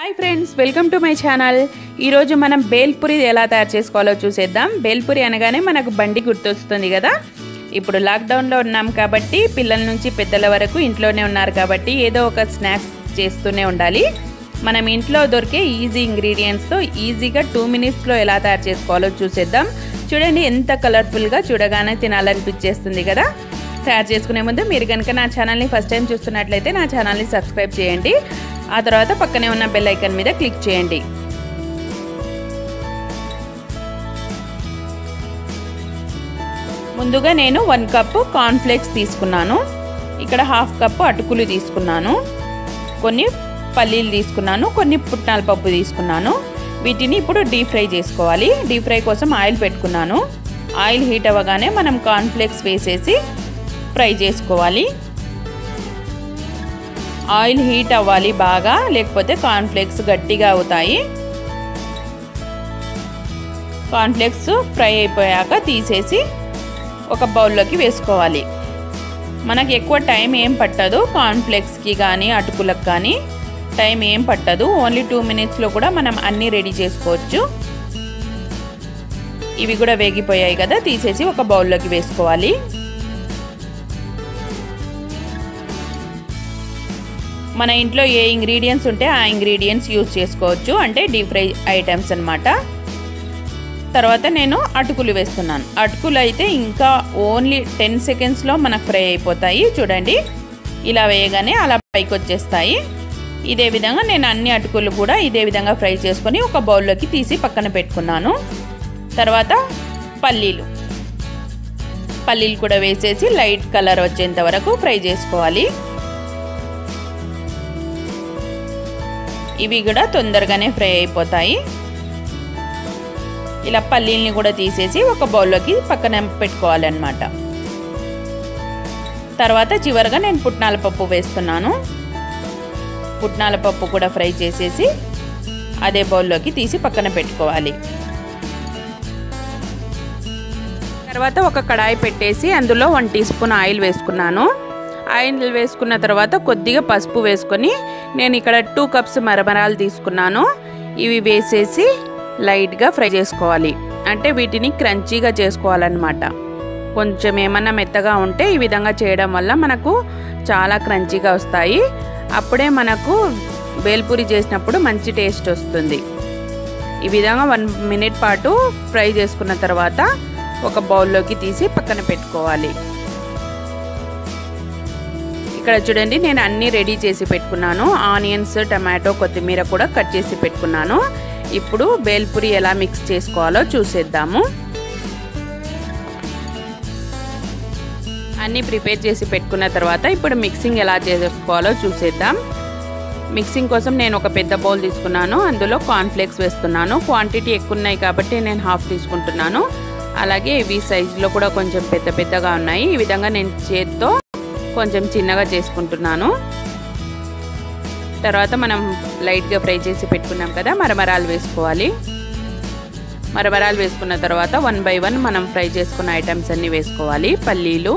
Hi friends welcome to my channel. ఈరోజు మనం బేల్పూరి ఎలా తయారు చేసుకోవాలో చూసేద్దాం. బేల్పూరి అనగానే మనకు బండి గుర్తొస్తుంది కదా. ఇప్పుడు లాక్డౌన్లో ఉన్నాం కాబట్టి పిల్లల నుంచి పెద్దల వరకు ఇంట్లోనే ఉన్నారు కాబట్టి ఏదో ఒక స్నాక్స్ చేస్తూనే ఉండాలి. మనం ఇంట్లో దొరికే ఈజీ ఇంగ్రీడియంట్స్తో ఈజీగా టూ మినిట్స్లో ఎలా తయారు చేసుకోవాలో చూసేద్దాం. చూడండి ఎంత కలర్ఫుల్గా చూడగానే తినాలనిపించేస్తుంది కదా. తయారు చేసుకునే ముందు మీరు కనుక నా ఛానల్ని ఫస్ట్ టైం చూస్తున్నట్లయితే నా ఛానల్ని సబ్స్క్రైబ్ చేయండి. ఆ తర్వాత పక్కనే ఉన్న బెల్ మీద క్లిక్ చేయండి. ముందుగా నేను వన్ కప్పు కార్న్ఫ్లేక్స్ తీసుకున్నాను. ఇక్కడ హాఫ్ కప్పు అటుకులు తీసుకున్నాను. కొన్ని పల్లీలు తీసుకున్నాను కొన్ని పుట్నాల పప్పు తీసుకున్నాను. వీటిని ఇప్పుడు డీప్ ఫ్రై చేసుకోవాలి. డీప్ ఫ్రై కోసం ఆయిల్ పెట్టుకున్నాను. ఆయిల్ హీట్ అవ్వగానే మనం కార్న్ఫ్లేక్స్ వేసేసి ఫ్రై చేసుకోవాలి. ఆయిల్ హీట్ అవ్వాలి బాగా లేకపోతే కార్న్ఫ్లేక్స్ గట్టిగా అవుతాయి. కార్న్ఫ్లేక్స్ ఫ్రై అయిపోయాక తీసేసి ఒక బౌల్లోకి వేసుకోవాలి. మనకు ఎక్కువ టైం ఏం పట్టదు కార్న్ఫ్లేక్స్కి కానీ అటుకులకు కానీ టైం ఏం పట్టదు. ఓన్లీ టూ మినిట్స్లో కూడా మనం అన్నీ రెడీ చేసుకోవచ్చు. ఇవి కూడా వేగిపోయాయి కదా తీసేసి ఒక బౌల్లోకి వేసుకోవాలి. మన ఇంట్లో ఏ ఇంగ్రీడియంట్స్ ఉంటే ఆ ఇంగ్రీడియంట్స్ యూజ్ చేసుకోవచ్చు. అంటే డీప్ ఫ్రై ఐటమ్స్ అనమాట తర్వాత నేను అటుకులు వేస్తున్నాను. అటుకులు అయితే ఇంకా ఓన్లీ టెన్ సెకండ్స్లో మనకు ఫ్రై అయిపోతాయి. చూడండి. ఇలా వేయగానే అలా పైకి వచ్చేస్తాయి. ఇదే విధంగా నేను అన్ని అటుకులు కూడా ఇదే విధంగా ఫ్రై చేసుకొని ఒక బౌల్లోకి తీసి పక్కన పెట్టుకున్నాను. తర్వాత పల్లీలు. పల్లీలు కూడా వేసేసి లైట్ కలర్ వచ్చేంత వరకు ఫ్రై చేసుకోవాలి. ఇవి కూడా తొందరగానే ఫ్రై అయిపోతాయి. ఇలా పల్లీల్ని కూడా తీసేసి ఒక బౌల్లోకి పక్కన పెట్టుకోవాలన్నమాట. తర్వాత చివరిగా నేను పుట్నాల పప్పు వేస్తున్నాను. పుట్నాల పప్పు కూడా ఫ్రై చేసేసి అదే బౌల్లోకి తీసి పక్కన పెట్టుకోవాలి. తర్వాత ఒక కడాయి పెట్టేసి అందులో వన్ టీ స్పూన్ ఆయిల్ వేసుకున్నాను. ఆయిల్ వేసుకున్న తర్వాత కొద్దిగా పసుపు వేసుకొని నేను ఇక్కడ టూ కప్స్ మరమరాలు తీసుకున్నాను. ఇవి వేసేసి లైట్గా ఫ్రై చేసుకోవాలి. అంటే వీటిని క్రంచీగా చేసుకోవాలన్నమాట. కొంచెం ఏమన్నా మెత్తగా ఉంటే ఈ విధంగా చేయడం వల్ల మనకు చాలా క్రంచీగా వస్తాయి. అప్పుడే మనకు బేల్పూరి చేసినప్పుడు మంచి టేస్ట్ వస్తుంది. ఈ విధంగా వన్ మినిట్ పాటు ఫ్రై చేసుకున్న తర్వాత ఒక బౌల్లోకి తీసి పక్కన పెట్టుకోవాలి. ఇక్కడ చూడండి నేను అన్నీ రెడీ చేసి పెట్టుకున్నాను. ఆనియన్స్ టమాటో కొత్తిమీర కూడా కట్ చేసి పెట్టుకున్నాను. ఇప్పుడు బేల్పూరి ఎలా మిక్స్ చేసుకోవాలో చూసేద్దాము. అన్నీ ప్రిపేర్ చేసి పెట్టుకున్న తర్వాత ఇప్పుడు మిక్సింగ్ ఎలా చేసుకోవాలో చూసేద్దాం. మిక్సింగ్ కోసం నేను ఒక పెద్ద బౌల్ తీసుకున్నాను. అందులో కార్న్ఫ్లేక్స్ వేస్తున్నాను. క్వాంటిటీ ఎక్కువ ఉన్నాయి కాబట్టి నేను హాఫ్ తీసుకుంటున్నాను. అలాగే ఇవి సైజులో కూడా కొంచెం పెద్ద పెద్దగా ఉన్నాయి. ఈ విధంగా నేను చేత్తో కొంచెం చిన్నగా చేసుకుంటున్నాను. తర్వాత మనం లైట్గా ఫ్రై చేసి పెట్టుకున్నాం కదా మరమరాలు వేసుకోవాలి. మరమరాలు వేసుకున్న తర్వాత వన్ బై వన్ మనం ఫ్రై చేసుకున్న ఐటమ్స్ అన్నీ వేసుకోవాలి. పల్లీలు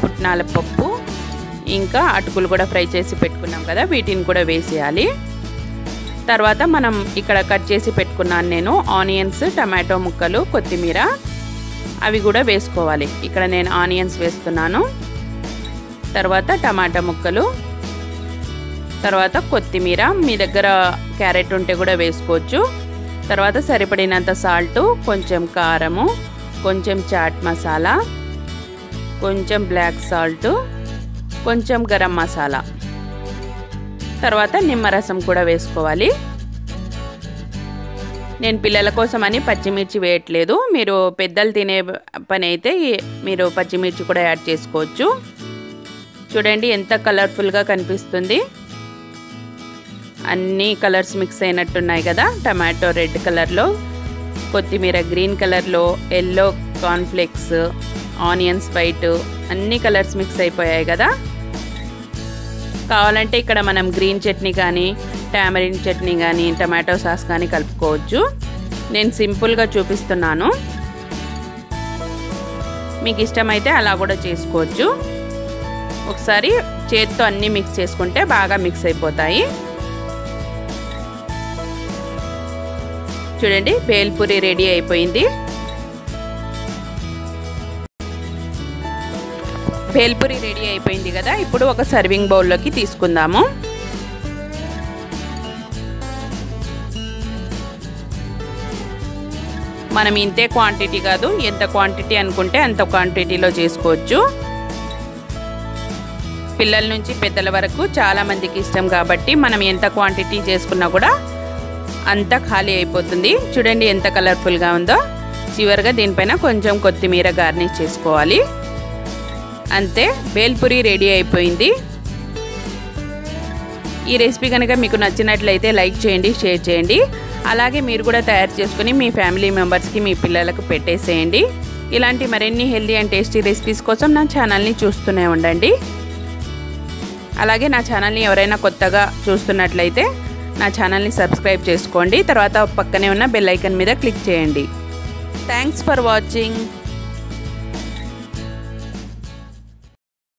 పుట్నాల పప్పు ఇంకా అటుకులు కూడా ఫ్రై చేసి పెట్టుకున్నాం కదా వీటిని కూడా వేసేయాలి. తర్వాత మనం ఇక్కడ కట్ చేసి పెట్టుకున్నాను నేను ఆనియన్స్ టమాటో ముక్కలు కొత్తిమీర అవి కూడా వేసుకోవాలి. ఇక్కడ నేను ఆనియన్స్ వేస్తున్నాను. తర్వాత టమాటా ముక్కలు తర్వాత కొత్తిమీర మీ దగ్గర క్యారెట్ ఉంటే కూడా వేసుకోవచ్చు. తర్వాత సరిపడినంత సాల్టు కొంచెం కారము కొంచెం చాట్ మసాలా కొంచెం బ్లాక్ సాల్ట్ కొంచెం గరం మసాలా. తర్వాత నిమ్మరసం కూడా వేసుకోవాలి. నేను పిల్లల కోసమని పచ్చిమిర్చి వేయట్లేదు. మీరు పెద్దలు తినే పని అయితే మీరు పచ్చిమిర్చి కూడా యాడ్ చేసుకోవచ్చు. చూడండి ఎంత కలర్ఫుల్గా కనిపిస్తుంది. అన్ని కలర్స్ మిక్స్ అయినట్టున్నాయి కదా టమాటో రెడ్ కలర్లో కొత్తిమీర గ్రీన్ కలర్లో ఎల్లో కార్న్ఫ్లేక్స్ ఆనియన్స్ వైట్ అన్ని కలర్స్ మిక్స్ అయిపోయాయి కదా. కావాలంటే ఇక్కడ మనం గ్రీన్ చట్నీ కానీ టామరిన్ చట్నీ కానీ టమాటో సాస్ కానీ కలుపుకోవచ్చు. నేను సింపుల్గా చూపిస్తున్నాను. మీకు ఇష్టమైతే అలా కూడా చేసుకోవచ్చు. ఒకసారి చేత్తో అన్నీ మిక్స్ చేసుకుంటే బాగా మిక్స్ అయిపోతాయి. చూడండి బేల్పూరి రెడీ అయిపోయింది. బేల్పూరి రెడీ అయిపోయింది కదా ఇప్పుడు ఒక సర్వింగ్ బౌల్లోకి తీసుకుందాము. మనం ఇంతే క్వాంటిటీ కాదు ఎంత క్వాంటిటీ అనుకుంటే అంత క్వాంటిటీలో చేసుకోవచ్చు. పిల్లల నుంచి పెద్దల వరకు చాలా మందికి ఇష్టం కాబట్టి మనం ఎంత క్వాంటిటీ చేసుకున్నా కూడా అంత ఖాళీ అయిపోతుంది. చూడండి ఎంత కలర్ఫుల్గా ఉందో. చివరిగా దీనిపైన కొంచెం కొత్తిమీర గార్నిష్ చేసుకోవాలి. అంతే బేల్పూరి రెడీ అయిపోయింది. ఈ రెసిపీ కనుక మీకు నచ్చినట్లయితే లైక్ చేయండి షేర్ చేయండి. అలాగే మీరు కూడా తయారు చేసుకుని మీ ఫ్యామిలీ మెంబర్స్కి మీ పిల్లలకు పెట్టేసేయండి. ఇలాంటి మరిన్ని హెల్దీ అండ్ టేస్టీ రెసిపీస్ కోసం నా ఛానల్ని చూస్తూనే ఉండండి. అలాగే నా ఛానల్ని ఎవరైనా కొత్తగా చూస్తున్నట్లయితే నా ఛానల్ని సబ్స్క్రైబ్ చేసుకోండి. తర్వాత పక్కనే ఉన్న బెల్ ఐకన్ మీద క్లిక్ చేయండి. Thanks for watching